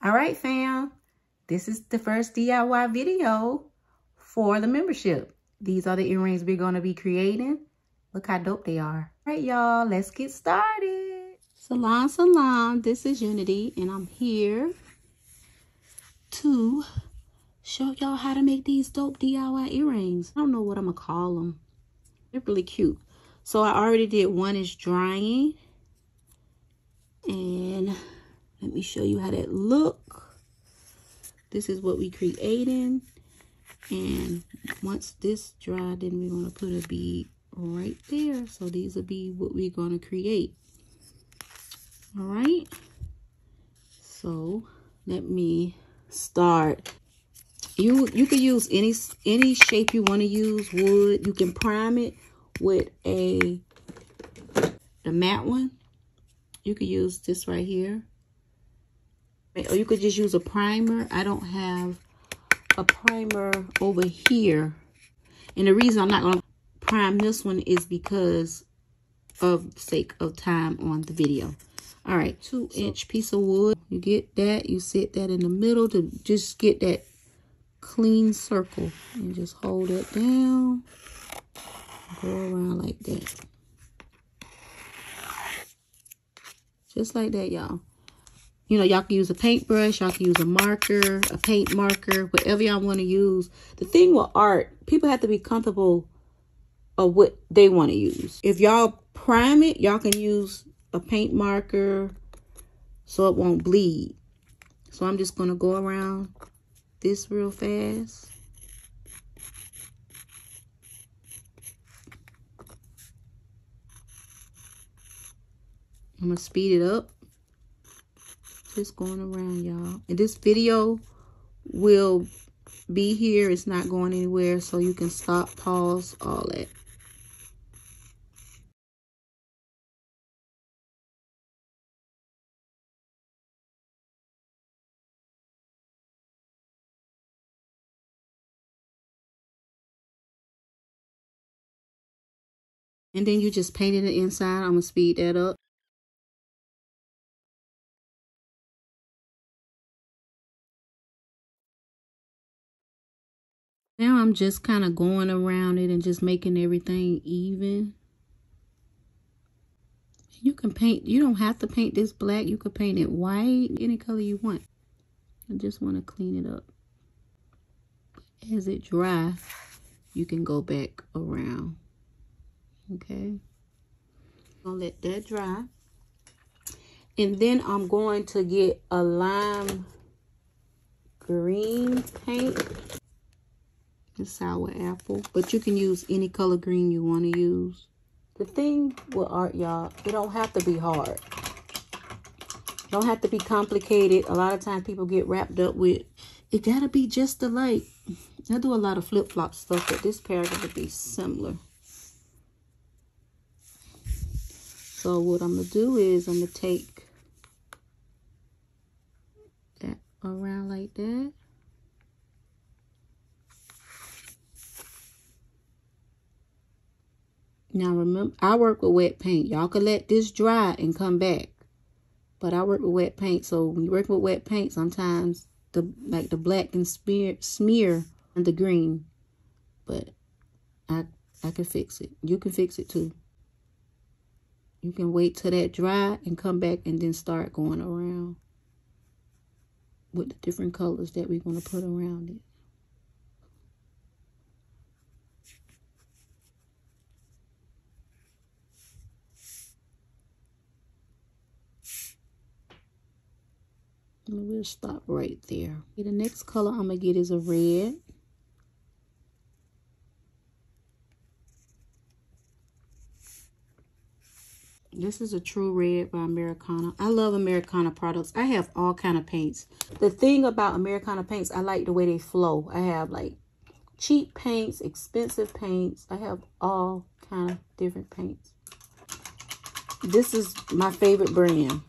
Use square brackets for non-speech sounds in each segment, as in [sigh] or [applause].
All right, fam. This is the first DIY video for the membership. These are the earrings we're going to be creating. Look how dope they are. All right, y'all, let's get started. Salam, salam. This is Unity, and I'm here to show y'all how to make these dope DIY earrings. I don't know what I'm going to call them. They're really cute. So I already did one is drying. And let me show you how that look. This is what we creating. And once this dry, then we're going to put a bead right there. So these will be what we're going to create. All right. So let me start. You you can use any any shape you want to use. Wood. You can prime it with a the matte one. You could use this right here. Or you could just use a primer. I don't have a primer over here. And the reason I'm not going to prime this one is because of sake of time on the video. All right, two inch piece of wood. You get that, you set that in the middle to just get that clean circle. And just hold it down. Go around like that. Just like that, y'all. You know, y'all can use a paintbrush, y'all can use a marker, a paint marker, whatever y'all want to use. The thing with art, people have to be comfortable of what they want to use. If y'all prime it, y'all can use a paint marker so it won't bleed. So I'm just going to go around this real fast. I'm going to speed it up. Just going around, y'all. And this video will be here. It's not going anywhere. So you can stop, pause, all that. And then you just painted the inside. I'm going to speed that up. Now I'm just kind of going around it and just making everything even. You can paint, you don't have to paint this black. You could paint it white, any color you want. I just want to clean it up. As it dry, you can go back around. Okay. I'll let that dry. And then I'm going to get a lime green paint the sour apple. But you can use any color green you want to use. The thing with art, y'all, it don't have to be hard. Don't have to be complicated. A lot of times people get wrapped up with, it got to be just the light. I do a lot of flip-flop stuff, but this pair going to be similar. So what I'm going to do is I'm going to take that around like that. Now remember, I work with wet paint. Y'all can let this dry and come back. But I work with wet paint. So when you work with wet paint, sometimes the like the black can smear smear on the green. But I I can fix it. You can fix it too. You can wait till that dry and come back and then start going around with the different colors that we're going to put around it. We'll stop right there. Okay, the next color I'm going to get is a red. This is a True Red by Americana. I love Americana products. I have all kind of paints. The thing about Americana paints, I like the way they flow. I have like cheap paints, expensive paints. I have all kind of different paints. This is my favorite brand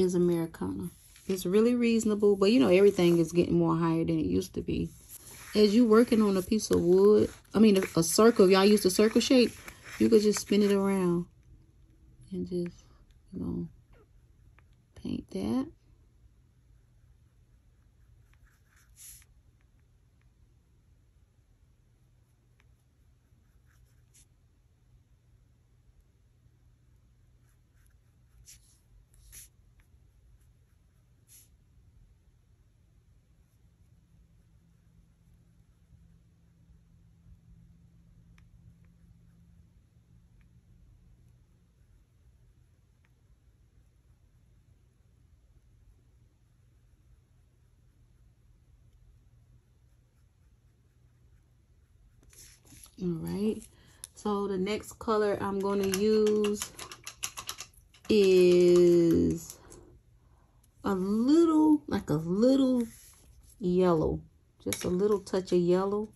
is Americana. It's really reasonable, but you know, everything is getting more higher than it used to be. As you working on a piece of wood, I mean, a, a circle, y'all use the circle shape, you could just spin it around and just, you know, paint that. All right. So the next color I'm going to use is a little, like a little yellow. Just a little touch of yellow.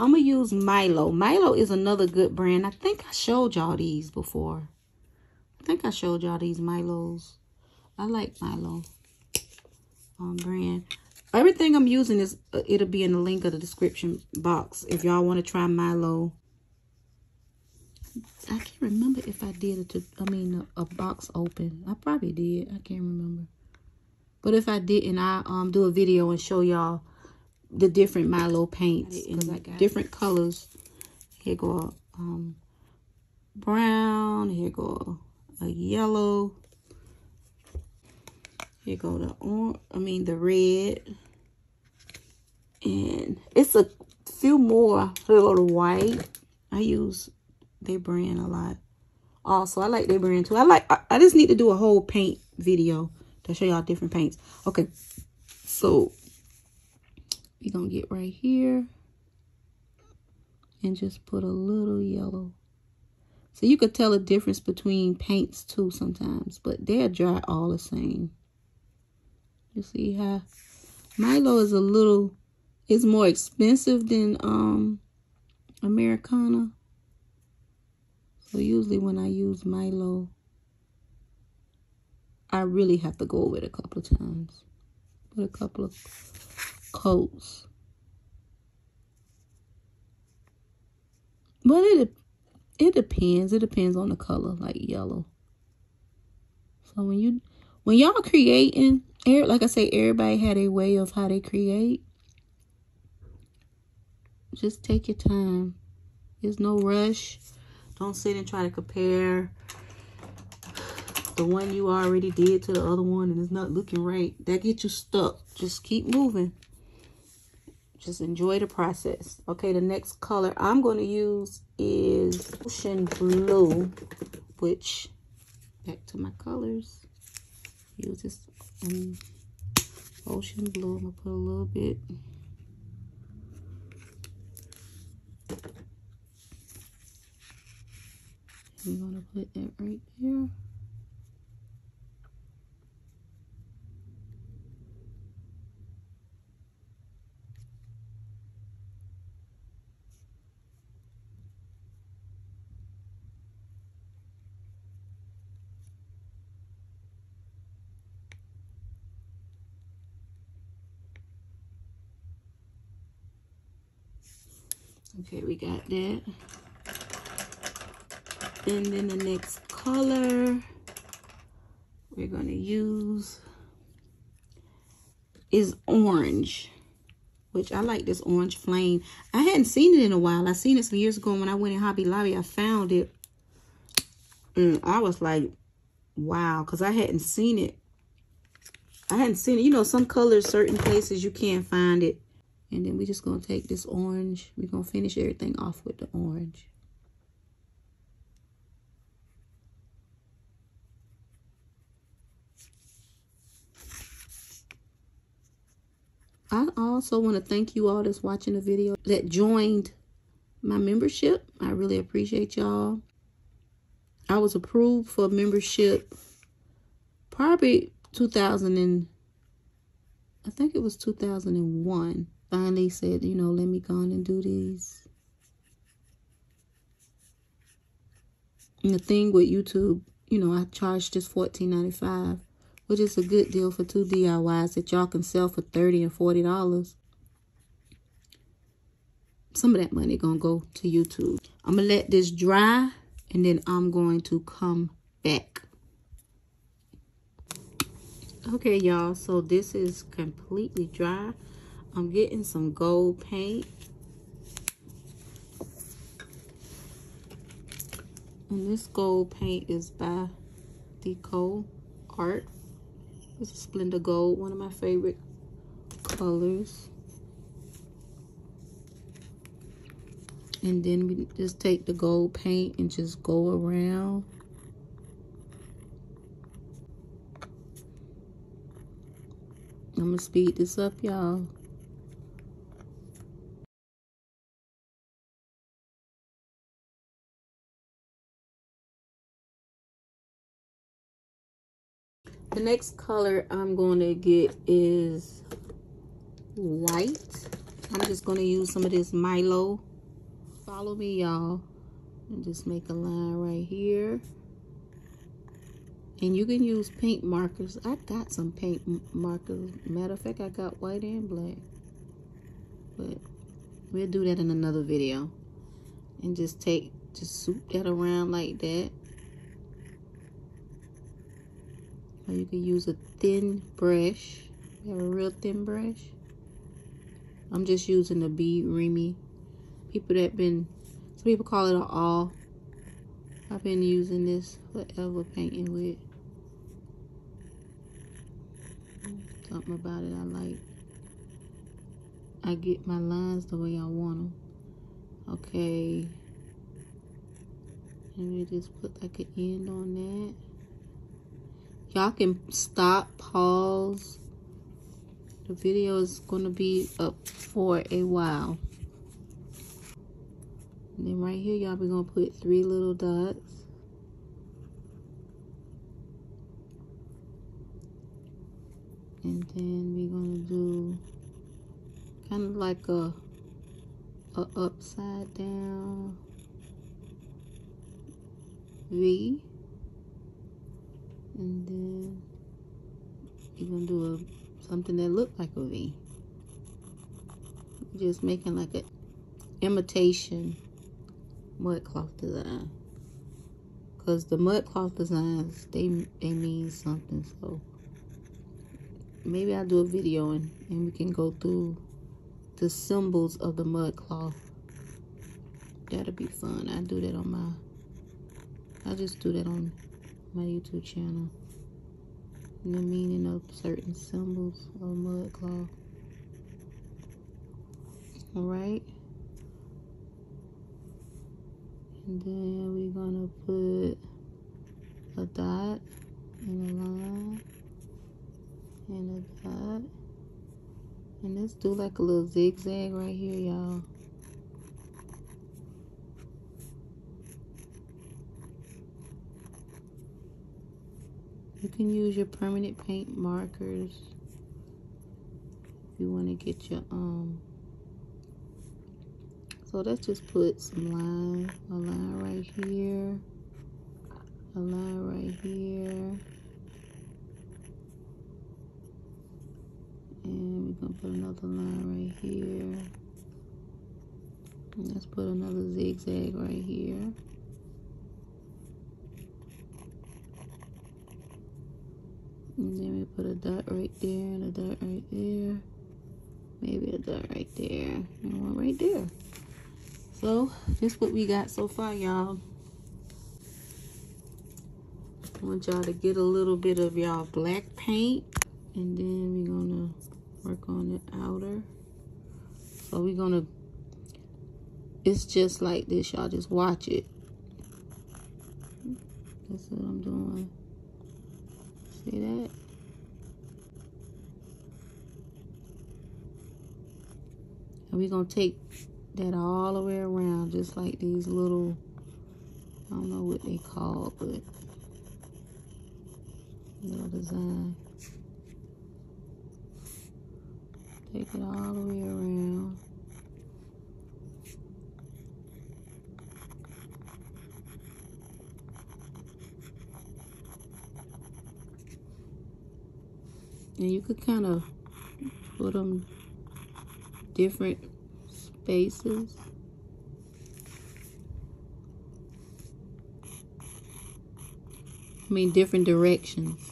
I'm going to use Milo. Milo is another good brand. I think I showed y'all these before. I think I showed y'all these Milos. I like Milo um, brand. Everything I'm using is, uh, it'll be in the link of the description box. If y'all want to try Milo. I can't remember if I did it. I mean, a, a, box open. I probably did. I can't remember. But if I didn't, I um do a video and show y'all the different Milo paints in different it. colors. Here go um brown. Here go a yellow. Here go the orange. I mean the red. And it's a few more. The white. I use their brand a lot. Also, I like their brand too. I like. I, I just need to do a whole paint video to show y'all different paints. Okay, so we're gonna get right here and just put a little yellow. So you could tell a difference between paints too sometimes, but they're dry all the same. You see how Milo is a little, it's more expensive than um Americana. So usually when I use Milo, I really have to go over it a couple of times. Put a couple of coats. But it it depends. It depends on the color, like yellow. So when you when y'all creating, like I say, everybody had a way of how they create. Just take your time. There's no rush. Don't sit and try to compare the one you already did to the other one and it's not looking right. That gets you stuck. Just keep moving. Just enjoy the process. Okay, the next color I'm going to use is Ocean Blue, which, back to my colors, use this um, Ocean Blue. I'm going to put a little bit. I'm going to put that right there. Okay, we got that. And then the next color we're going to use is orange, which I like this orange flame. I hadn't seen it in a while. I seen it some years ago when I went in Hobby Lobby. I found it. And I was like, wow, because I hadn't seen it. I hadn't seen it. You know, some colors, certain places, you can't find it. And then we're just going to take this orange. We're going to finish everything off with the orange. I also want to thank you all that's watching the video that joined my membership. I really appreciate y'all. I was approved for membership probably 2000 and I think it was 2001 finally said, you know, let me go on and do these. And the thing with YouTube, you know, I charge just $14.95, which is a good deal for two DIYs that y'all can sell for 30 and $40. Some of that money gonna go to YouTube. I'm gonna let this dry and then I'm going to come back. Okay, y'all, so this is completely dry. I'm getting some gold paint. And this gold paint is by Deco Art. It's a Splendor Gold, one of my favorite colors. And then we just take the gold paint and just go around. I'm going to speed this up, y'all. Next color I'm going to get is white. I'm just going to use some of this Milo. Follow me, y'all. And just make a line right here. And you can use paint markers. I got some paint markers. Matter of fact, I got white and black. But we'll do that in another video. And just take, just swoop that around like that. You can use a thin brush. You have a real thin brush. I'm just using the bead reamer. People that been, some people call it an awl. I've been using this forever painting with. Something about it I like. I get my lines the way I want them. Okay. Let me just put like an end on that. Y'all can stop, pause. The video is going to be up for a while. And then right here, y'all be going to put three little dots. And then we're going to do kind of like a, a upside down V and then you're gonna do a something that look like a V. Just making like a imitation mud cloth design. Because the mud cloth designs they they mean something so maybe I'll do a video and, and we can go through the symbols of the mud cloth that'll be fun. I do that on my I just do that on my YouTube channel the meaning of certain symbols of mud cloth. Alright. And then we're gonna put a dot and a line and a dot. And let's do like a little zigzag right here, y'all. You can use your permanent paint markers if you want to get your um so let's just put some line a line right here a line right here. And we're gonna put another line right here. And let's put another zigzag right here And then we put a dot right there and a dot right there. Maybe a dot right there and one right there. So, this what we got so far, y'all. I want y'all to get a little bit of y'all black paint. And then we're to work on the outer. So, we're to... It's just like this, y'all. Just watch it. That's what I'm doing. See that? And we're going to take that all the way around, just like these little, I don't know what they call, but little design. Take it all the way around. and you could kind of put them different spaces. I mean different directions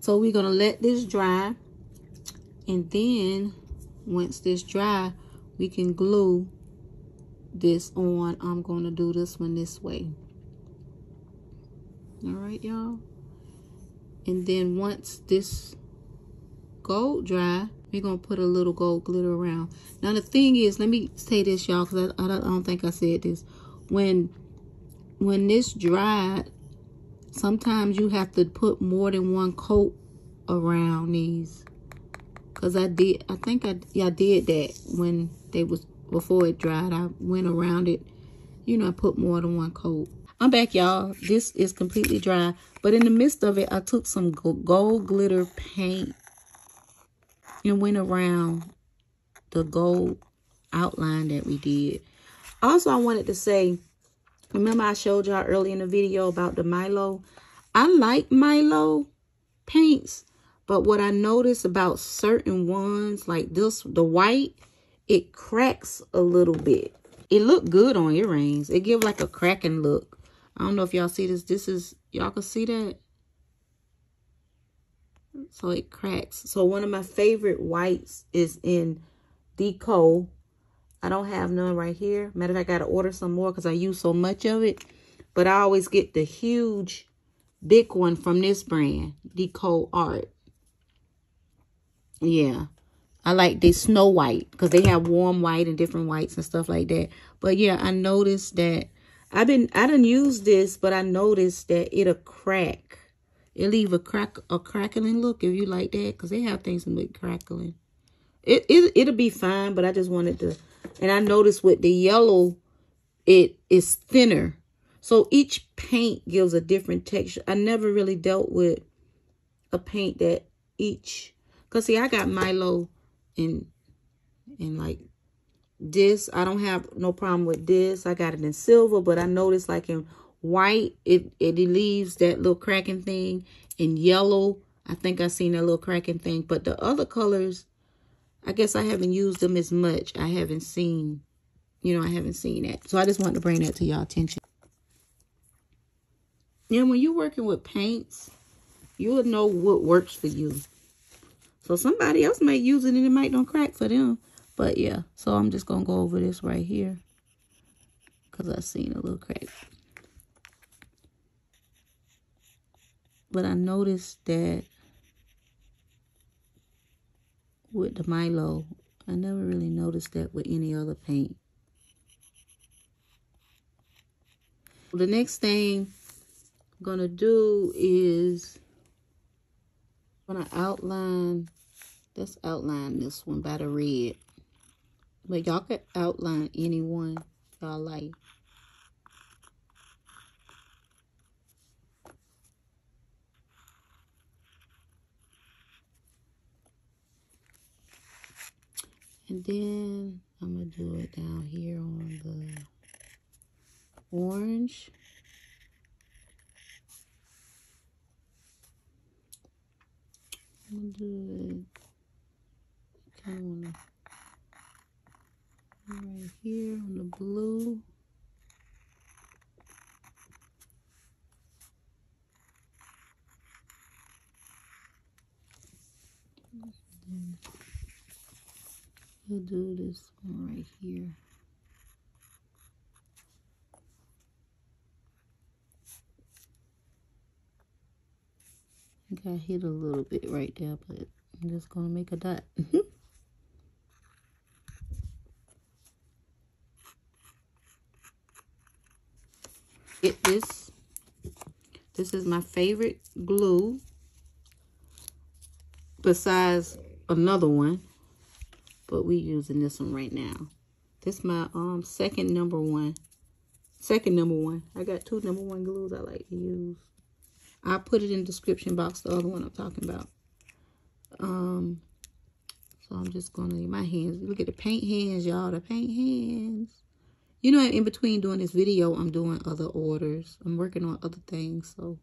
So we're going to let this dry. And then once this dry, we can glue this on. I'm going to do this one this way. All right, y'all. And then once this gold dry, we're going to put a little gold glitter around. Now, the thing is, let me say this, y'all, because I, I, don't think I said this. When, when this dried, sometimes you have to put more than one coat around these. Because I did, I think I, yeah, I did that when they was, before it dried. I went around it. You know, I put more than one coat. I'm back, y'all. This is completely dry. But in the midst of it, I took some gold glitter paint and went around the gold outline that we did. Also, I wanted to say, remember I showed y'all early in the video about the Milo? I like Milo paints, but what I noticed about certain ones, like this, the white, it cracks a little bit. It looked good on earrings. It give like a cracking look. I don't know if y'all see this. This is, y'all can see that? So it cracks. So one of my favorite whites is in Deco. I don't have none right here. Matter of fact, I got to order some more because I use so much of it. But I always get the huge, big one from this brand, Deco Art. Yeah. I like the snow white because they have warm white and different whites and stuff like that. But yeah, I noticed that I've been, I didn't use this, but I noticed that it'll crack it leave a crack a crackling look if you like that because they have things that with crackling. It, it it'll be fine, but I just wanted to. And I noticed with the yellow, it is thinner. So each paint gives a different texture. I never really dealt with a paint that each. Because see, I got Milo in, in like this. I don't have no problem with this. I got it in silver, but I noticed like in White, it, it leaves that little cracking thing. In yellow, I think I seen that little cracking thing. But the other colors, I guess I haven't used them as much. I haven't seen, you know, I haven't seen that. So I just wanted to bring that to y'all attention. And when you're working with paints, you will know what works for you. So somebody else might use it and it might don't crack for them. But yeah, so I'm just going to go over this right here. Because i seen a little crack. But I noticed that with the Milo, I never really noticed that with any other paint. The next thing I'm going to do is I'm going to outline, let's outline this one by the red. But y'all could outline any one y'all like. And then I'm going to do it down here on the orange. I'm going to do it kind of right here on the blue. We'll do this one right here. I got hit a little bit right there, but I'm just going to make a dot. Mm-hmm. Get this. This is my favorite glue besides another one but we using this one right now. This my um second number one. Second number one. I got two number one glues I like to use. I put it in the description box, the other one I'm talking about. Um, so I'm just going to, my hands, look at the paint hands, y'all, the paint hands. You know, in between doing this video, I'm doing other orders. I'm working on other things, so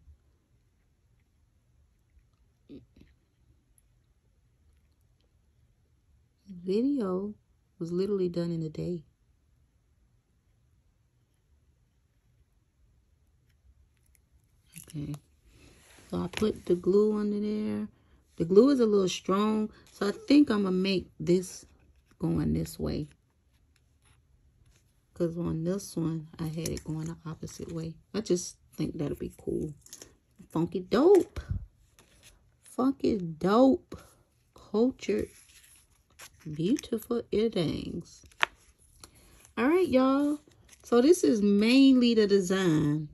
video was literally done in a day. Okay. So I put the glue under there. The glue is a little strong, so I think I'm going to make this going this way. Because on this one, I had it going the opposite way. I just think that'll be cool. Funky dope. Funky dope. Cultured. Beautiful earrings. All right, y'all. So this is mainly the design.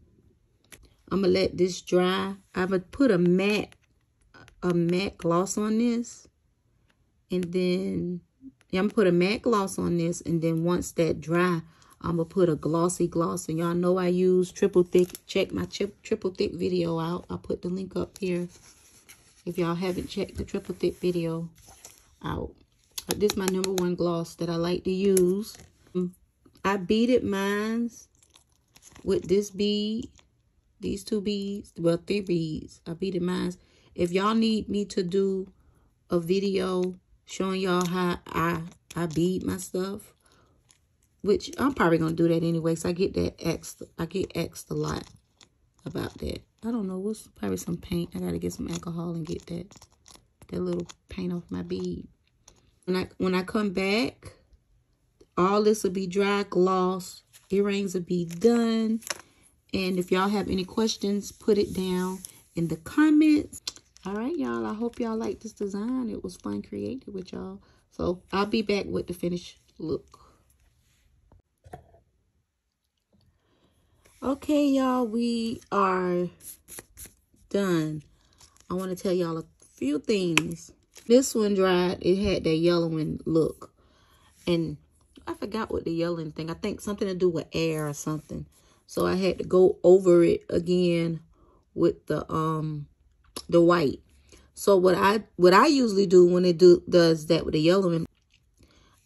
I'm going to let this dry. I'm going to put a matte, a matte gloss on this. And then yeah, I'm going to put a matte gloss on this. And then once that dry, I'm going to put a glossy gloss. And y'all know I use triple thick. Check my triple thick video out. I'll put the link up here. If y'all haven't checked the triple thick video out. But this is my number one gloss that I like to use. Mm. I beaded mines with this bead, these two beads, well, three beads. I beaded mines. If y'all need me to do a video showing y'all how I, I bead my stuff, which I'm probably going to do that anyway, so I get that asked, I get asked a lot about that. I don't know, what's probably some paint. I got to get some alcohol and get that, that little paint off my bead. When I, when I come back, all this will be dry gloss. Earrings will be done. And if y'all have any questions, put it down in the comments. All right, y'all. I hope y'all like this design. It was fun creating with y'all. So I'll be back with the finished look. Okay, y'all. We are done. I want to tell y'all a few things. This one dried. It had that yellowing look. And I forgot what the yelling thing. I think something to do with air or something. So I had to go over it again with the um the white. So what I what I usually do when it do does that with the yellowing,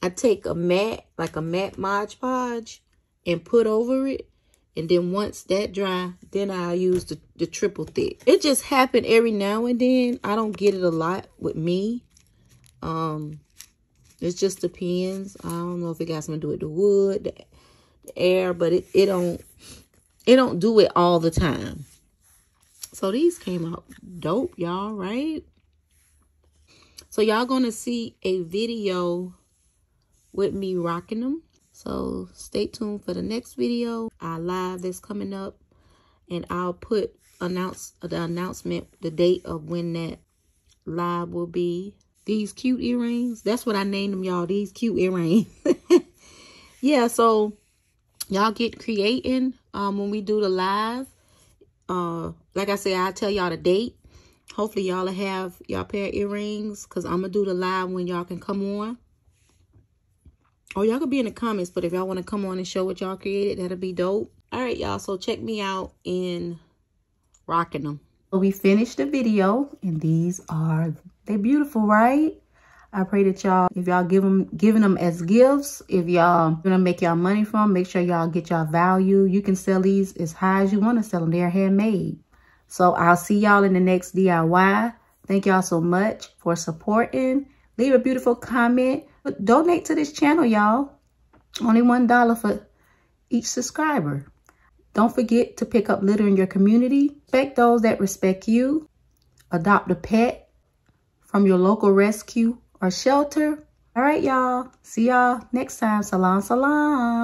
I take a matte like a matte Mod Podge and put over it. And then once that dry, then I'll use the, the triple thick. It just happened every now and then. I don't get it a lot with me. Um, it just depends. I don't know if it got something to do with the wood, the, the air, but it, it don't it don't do it all the time. So these came out dope, y'all, right? So y'all gonna see a video with me rocking them. So stay tuned for the next video. Our live that's coming up. And I'll put announce the announcement, the date of when that live will be. These cute earrings. That's what I named them, y'all. These cute earrings. [laughs] yeah, so y'all get creating um, when we do the live. Uh, like I said, I'll tell y'all the date. Hopefully y'all have y'all pair earrings because I'm going to do the live when y'all can come on. Or y'all could be in the comments, but if y'all want to come on and show what y'all created, that'll be dope. All right, y'all. So check me out in rocking them. So we finished the video, and these are they're beautiful, right? I pray that y'all, if y'all give them, giving them as gifts, if y'all gonna make y'all money from, make sure y'all get y'all value. You can sell these as high as you want to sell them. They're handmade. So I'll see y'all in the next DIY. Thank y'all so much for supporting. Leave a beautiful comment. Donate to this channel, y'all. Only $1 for each subscriber. Don't forget to pick up litter in your community. Respect those that respect you. Adopt a pet from your local rescue or shelter. All right, y'all. See y'all next time. Salam, salam.